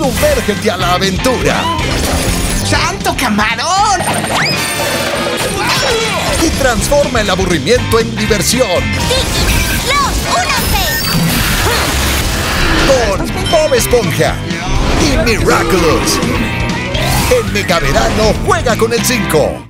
Sumérgete a la aventura ¡Santo camarón! y transforma el aburrimiento en diversión ¡Los! Con Bob Esponja y Miraculous. En Megaverano juega con el 5.